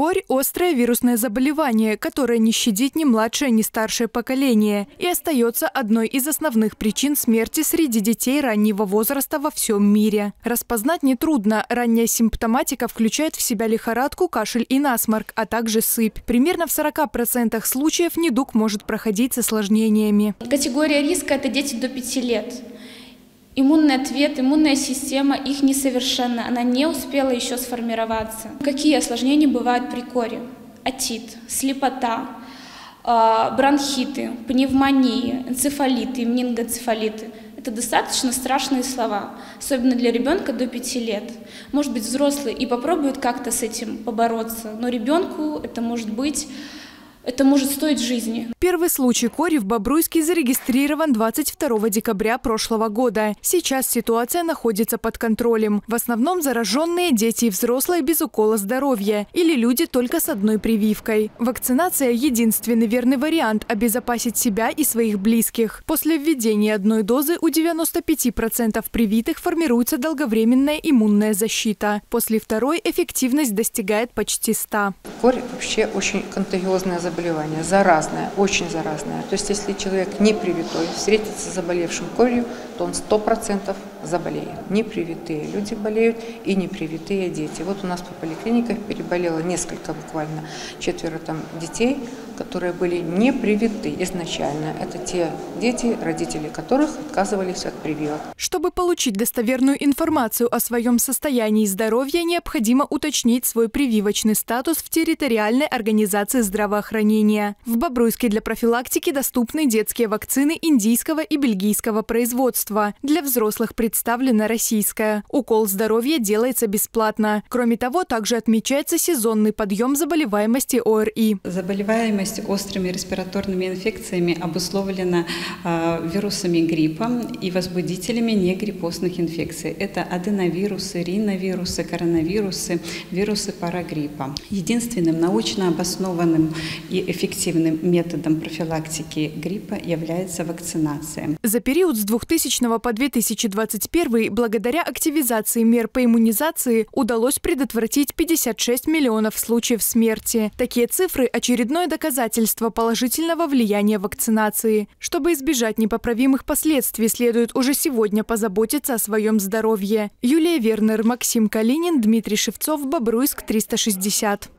Корь – острое вирусное заболевание, которое не щадит ни младшее, ни старшее поколение и остается одной из основных причин смерти среди детей раннего возраста во всем мире. Распознать нетрудно. Ранняя симптоматика включает в себя лихорадку, кашель и насморк, а также сыпь. Примерно в 40% случаев недуг может проходить с осложнениями. Категория риска – это дети до 5 лет. Иммунный ответ, иммунная система их несовершенна, она не успела еще сформироваться. Какие осложнения бывают при коре? Отит, слепота, а, бронхиты, пневмонии, энцефалиты, менингоцефалиты. Это достаточно страшные слова, особенно для ребенка до 5 лет. Может быть, взрослый и попробует как-то с этим побороться, но ребенку это может быть это может стоить жизни. Первый случай кори в Бобруйске зарегистрирован 22 декабря прошлого года. Сейчас ситуация находится под контролем. В основном зараженные дети и взрослые без укола здоровья или люди только с одной прививкой. Вакцинация – единственный верный вариант обезопасить себя и своих близких. После введения одной дозы у 95% привитых формируется долговременная иммунная защита. После второй эффективность достигает почти 100. Корь вообще очень контагиозная заболевание заболевание, заразное, очень заразное. То есть если человек не привитой встретится с заболевшим корью, то он 100% заболеет. Непривитые люди болеют и непривитые дети. Вот у нас по поликлиниках переболело несколько буквально, четверо там детей, которые были не привиты изначально. Это те дети, родители которых отказывались от прививок. Чтобы получить достоверную информацию о своем состоянии здоровья, необходимо уточнить свой прививочный статус в территориальной организации здравоохранения. В Бобруйске для профилактики доступны детские вакцины индийского и бельгийского производства. Для взрослых представлена российская. Укол здоровья делается бесплатно. Кроме того, также отмечается сезонный подъем заболеваемости ОРИ. Заболеваемость заболеваемость острыми респираторными инфекциями обусловлена вирусами гриппа и возбудителями негриппозных инфекций. Это аденовирусы, риновирусы, коронавирусы, вирусы парагриппа. Единственным научно обоснованным и эффективным методом профилактики гриппа является вакцинация. За период с 2000 по 2021 благодаря активизации мер по иммунизации удалось предотвратить 56 миллионов случаев смерти. Такие цифры – очередное доказательство доказательство положительного влияния вакцинации. Чтобы избежать непоправимых последствий, следует уже сегодня позаботиться о своем здоровье. Юлия Вернер, Максим Калинин, Дмитрий Шевцов, Бобруйск, 360.